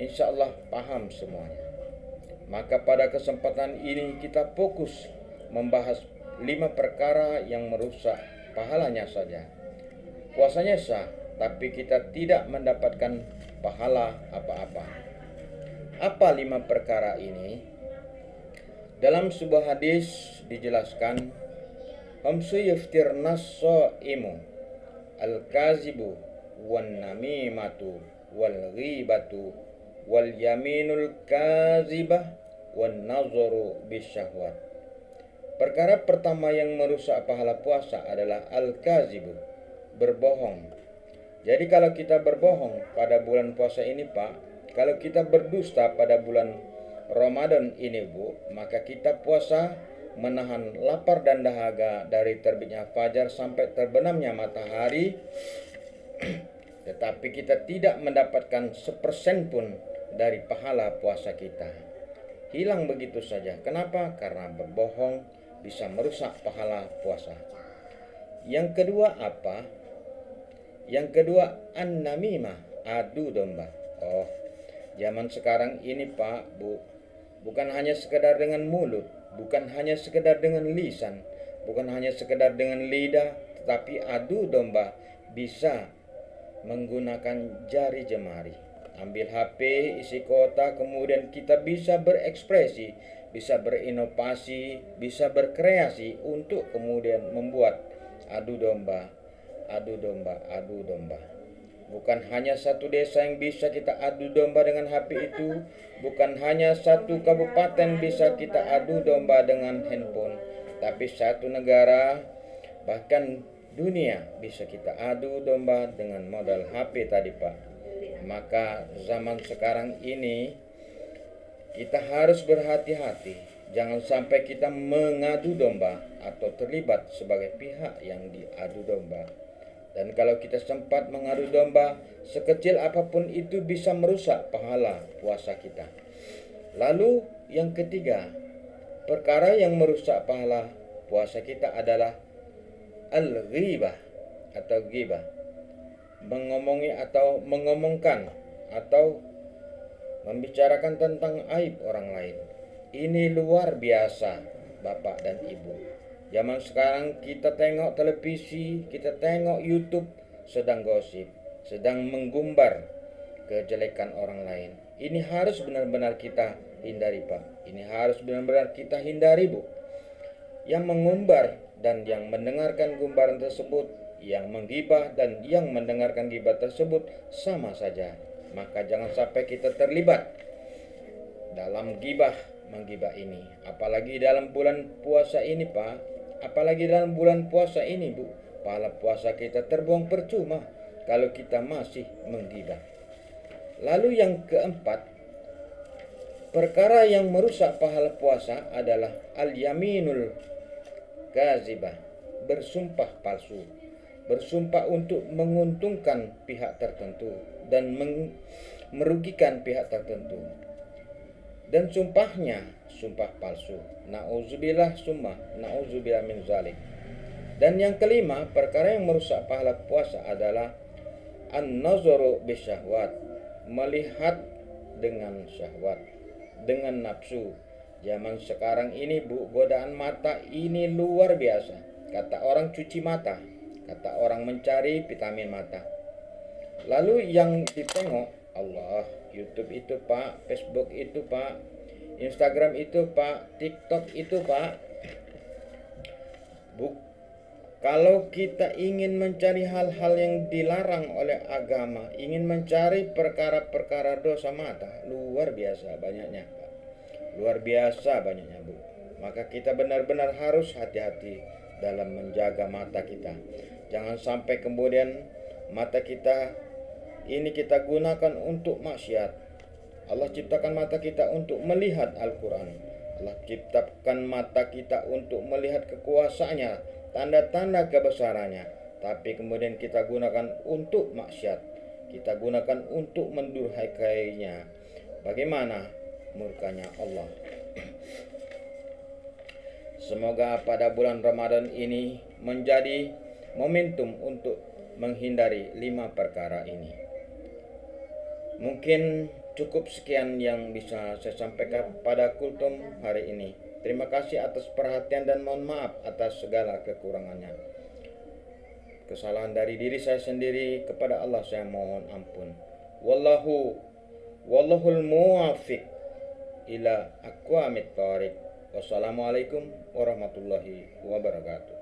insya Allah paham semuanya. Maka pada kesempatan ini kita fokus membahas lima perkara yang merusak pahalanya saja. Puasanya sah, tapi kita tidak mendapatkan pahala apa-apa. Apa lima perkara ini? Dalam sebuah hadis dijelaskan, Hamsu yuftir nasso imu al-kazibu wan namimatu wal ghibatu wal yaminul kazibah wan nazaru bisyahwat. Perkara pertama yang merusak pahala puasa adalah al-kazibu, berbohong. Jadi kalau kita berbohong pada bulan puasa ini, Pak, kalau kita berdusta pada bulan Ramadan ini, Bu, maka kita puasa menahan lapar dan dahaga dari terbitnya fajar sampai terbenamnya matahari tetapi kita tidak mendapatkan sepersen pun dari pahala puasa kita. Hilang begitu saja. Kenapa? Karena berbohong bisa merusak pahala puasa. Yang kedua apa? Yang kedua an-namimah, adu domba. Oh, zaman sekarang ini Pak, Bu, bukan hanya sekedar dengan mulut, bukan hanya sekedar dengan lisan, bukan hanya sekedar dengan lidah, tetapi adu domba bisa menggunakan jari jemari. Ambil HP, isi kota, kemudian kita bisa berekspresi, bisa berinovasi, bisa berkreasi untuk kemudian membuat adu domba, adu domba, adu domba. Bukan hanya satu desa yang bisa kita adu domba dengan HP itu, bukan hanya satu kabupaten bisa kita adu domba dengan handphone, tapi satu negara bahkan dunia bisa kita adu domba dengan modal HP tadi Pak. Maka zaman sekarang ini kita harus berhati-hati. Jangan sampai kita mengadu domba atau terlibat sebagai pihak yang diadu domba. Dan kalau kita sempat mengadu domba, sekecil apa pun itu bisa merusak pahala puasa kita. Lalu yang ketiga, perkara yang merusak pahala puasa kita adalah al-ghibah atau ghibah mengomongi atau mengomongkan atau membicarakan tentang aib orang lain. Ini luar biasa, Bapak dan Ibu. Zaman sekarang kita tengok televisi, kita tengok YouTube sedang gosip, sedang menggumbar kejelekan orang lain. Ini harus benar-benar kita hindari, Pak. Ini harus benar-benar kita hindari, Bu. Yang mengumbar dan yang mendengarkan gumbaran tersebut, yang menggibah dan yang mendengarkan gibah tersebut sama saja. Maka jangan sampai kita terlibat dalam gibah menggibah ini. Apalagi dalam bulan puasa ini, Pak. Apalagi dalam bulan puasa ini, Bu. Pahala puasa kita terbuang percuma kalau kita masih menggibah. Lalu yang keempat, perkara yang merusak pahala puasa adalah al-yaminul kazibah, bersumpah palsu, bersumpah untuk menguntungkan pihak tertentu dan merugikan pihak tertentu. Dan sumpahnya sumpah palsu. Nauzubillah summa, nauzubillah min zalik. Dan yang kelima, perkara yang merusak pahala puasa adalah an-nazaru bisyahwat, melihat dengan syahwat, dengan nafsu, Zaman sekarang ini bu, godaan mata ini luar biasa. Kata orang cuci mata, kata orang mencari vitamin mata. Lalu yang ditengok, Allah, YouTube itu pak, Facebook itu pak, Instagram itu pak, TikTok itu pak. Bu, kalau kita ingin mencari hal-hal yang dilarang oleh agama, ingin mencari perkara-perkara dosa mata, luar biasa banyaknya. Luar biasa banyaknya Bu. Maka kita benar-benar harus hati-hati dalam menjaga mata kita. Jangan sampai kemudian mata kita ini kita gunakan untuk maksiat. Allah ciptakan mata kita untuk melihat Al-Quran. Allah ciptakan mata kita untuk melihat kekuasaannya, tanda-tanda kebesarannya. Tapi kemudian kita gunakan untuk maksiat. Kita gunakan untuk mendurhakainya. Bagaimana murkanya Allah. Semoga pada bulan Ramadan ini menjadi momentum untuk menghindari lima perkara ini. Mungkin Cukup sekian yang bisa saya sampaikan pada kultum hari ini. Terima kasih atas perhatian dan mohon maaf atas segala kekurangannya. Kesalahan dari diri saya sendiri kepada Allah saya mohon ampun. Wallahu wallahul muwafiq ila aqwamit thariq. Wassalamualaikum warahmatullahi wabarakatuh.